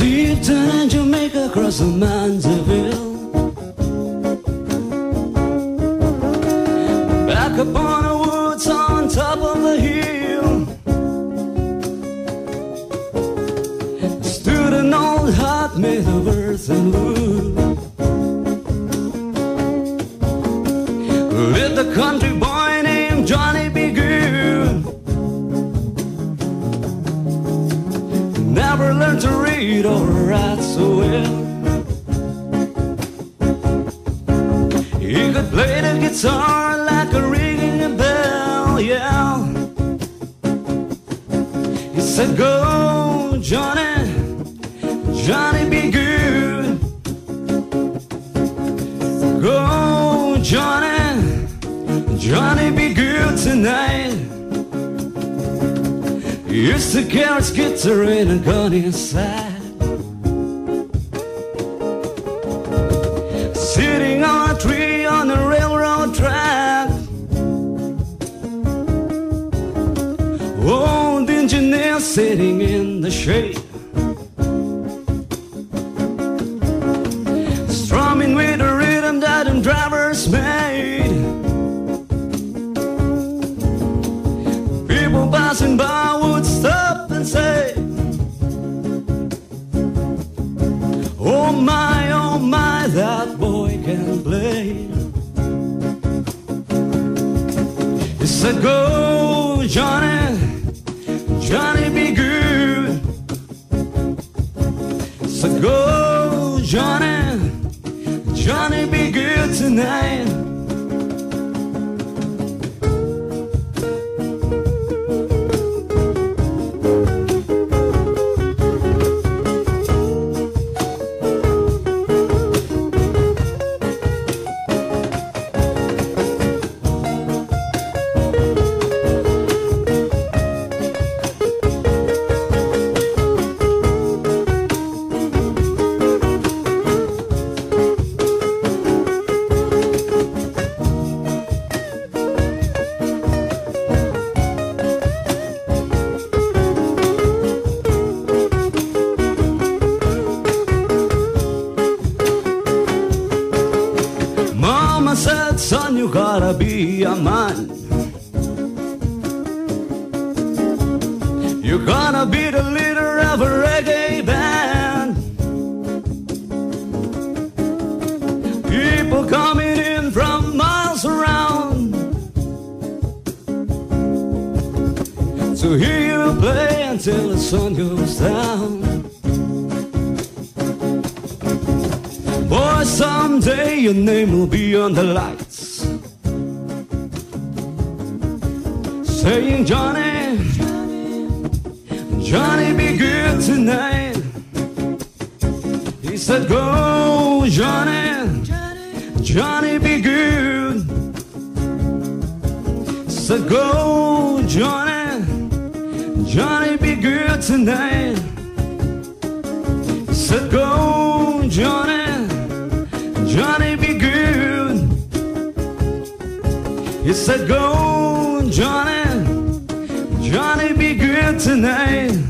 Deep down Jamaica across the Mandeville Back upon the woods on top of the hill. Stood an old hut made of earth and wood. With a country boy named Johnny B. Goode. Never learned to it alright so well. He could play the guitar like a ringing a bell, yeah. He said, Go, Johnny, Johnny, be good. Go, Johnny, Johnny, used to carry a guitar in a gun inside. Sitting on a tree on the railroad track. Old engineer sitting in the shade. Strumming with the rhythm that them drivers made. People passing by. it go, Johnny, Johnny be good. So go, Johnny, Johnny be good tonight. I said, son, you gotta be a man. You gotta be the leader of a reggae band. People coming in from miles around to hear you play until the sun goes down. Boy, someday your name will be on the lights. Saying, Johnny, Johnny, be good tonight. He said, Go, Johnny, Johnny, be good. He said, Go, Johnny, Johnny, be good tonight. He said, Go. Johnny be good. He said, Go, Johnny, Johnny be good tonight.